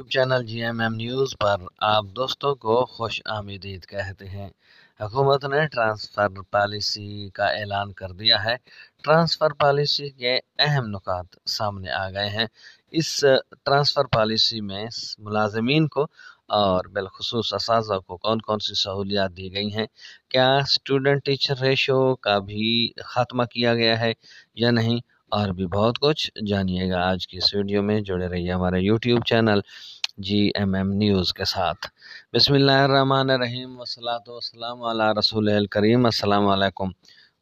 YouTube channel G M M news پر آپ دوستوں کو خوش آمدید کہتے ہیں۔ حکومت نے ٹرانسفر پالیسی کا اعلان کر دیا ہے۔ ٹرانسفر پالیسی کے اہم نکات سامنے آ گئے ہیں۔ اس ٹرانسفر پالیسی میں ملازمین کو اور بالخصوص اساتذہ کو کون کون سی سہولیات دی گئی ہیں؟ کیا اسٹوڈنٹ ٹیچر ریشو کا بھی خاتمہ کیا گیا ہے یا نہیں؟ اور بھی بہت کچھ جانیے گا آج کی اس ویڈیو میں، جڑے رہیے ہمارے YouTube channel G M M news کے ساتھ۔ بسم اللہ الرحمن الرحیم وصلاۃ وسلم علی رسول الکریم۔ السلام علیکم۔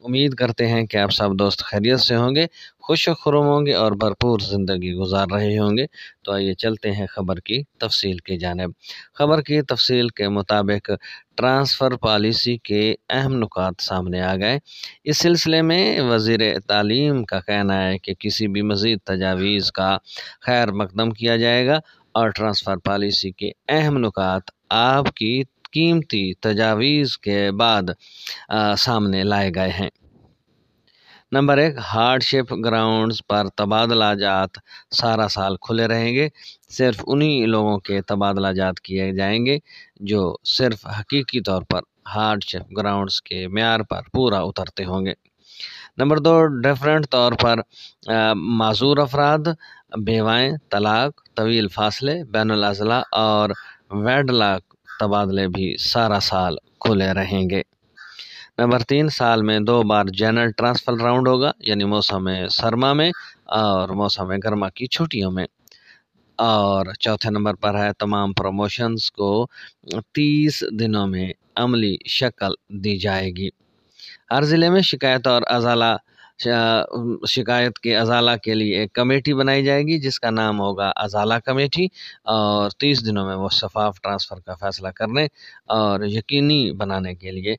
امید کرتے ہیں کہ آپ سب دوست خیریت سے ہوں گے، خوش و خرم ہوں گے اور بھرپور زندگی گزار رہے ہوں گے۔ تو آئیے چلتے ہیں خبر کی تفصیل کی جانب۔ خبر کی تفصیل کے مطابق ٹرانسفر پالیسی کے اہم نکات سامنے آ گئے۔ اس سلسلے میں وزیر تعلیم کا کہنا ہے کہ کسی بھی مزید تجاویز کا خیر مقدم کیا جائے گا اور ٹرانسفر پالیسی کے اہم نکات آپ کی قیمتی تجاویز کے بعد سامنے لائے گئے ہیں۔ نمبر ایک، ہارڈ شپ گراؤنڈز پر تبادلہ جات سارا سال کھلے رہیں گے۔ صرف انہی لوگوں کے تبادلہ جات کیے جائیں گے جو صرف حقیقی طور پر ہارڈ شپ گراؤنڈز کے معیار پر پورا اترتے ہوں گے۔ نمبر دو ڈیفرنٹ طور پر معذور افراد، بیوائیں، طلاق، طویل فاصلے، بین الاضلاع اور ویڈ لاک تبادلے بھی سارا سال کھلے رہیں گے۔ نمبر تین، سال میں دو بار جنرل ٹرانسفر راؤنڈ ہوگا یعنی موسم سرما میں اور موسم گرما کی چھٹیوں میں۔ اور چوتھے نمبر پر ہے، تمام پروموشنز کو تیس دنوں میں عملی شکل دی جائے گی۔ ہر ضلع میں شکایت اور ازالہ شکایت کے ازالہ کے لیے ایک کمیٹی بنائی جائے گی، جس کا نام ہوگا ازالہ کمیٹی، اور تیس دنوں میں وہ شفاف ٹرانسفر کا فیصلہ کرنے اور یقینی بنانے کے لیے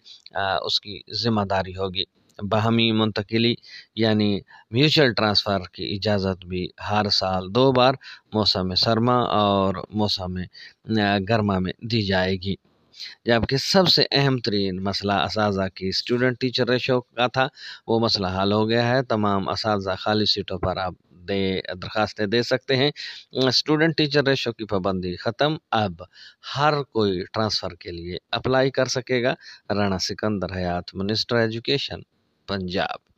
اس کی ذمہ داری ہوگی۔ باہمی منتقلی یعنی میوچل ٹرانسفر کی اجازت بھی ہر سال دو بار موسم سرما اور موسم گرما میں دی جائے گی۔ جبکہ سب سے اہم ترین مسئلہ اساتذہ کی اسٹوڈنٹ ٹیچر ریشو کا تھا، وہ مسئلہ حل ہو گیا ہے۔ تمام اساتذہ خالی سیٹوں پر آپ دے، درخواستیں دے سکتے ہیں۔ اسٹوڈنٹ ٹیچر ریشو کی پابندی ختم۔ اب ہر کوئی ٹرانسفر کے لیے اپلائی کر سکے گا۔ رانا سکندر حیات منسٹر ایجوکیشن پنجاب۔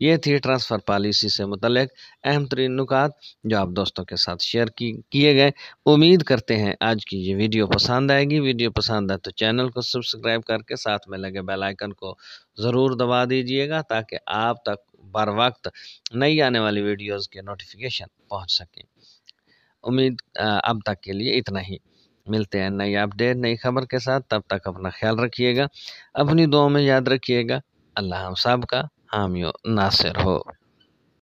یہ تھی ٹرانسفر پالیسی سے متعلق اہم ترین نکات جو آپ دوستوں کے ساتھ شیئر کی کیے گئے۔ امید کرتے ہیں آج کی یہ ویڈیو پسند آئے گی۔ ویڈیو پسند آئے تو چینل کو سبسکرائب کر کے ساتھ میں لگے بیل آئیکن کو ضرور دبا دیجیے گا تاکہ آپ تک بر وقت نئی آنے والی ویڈیوز کے نوٹیفیکیشن پہنچ سکیں۔ امید اب تک کے لیے اتنا ہی۔ ملتے ہیں نئی اپڈیٹ نئی خبر کے ساتھ۔ تب تک اپنا خیال رکھیے گا۔ اپنی دعاؤں میں یاد رکھیے گا۔ اللہ ہم سب کا حامی و ناصر ہو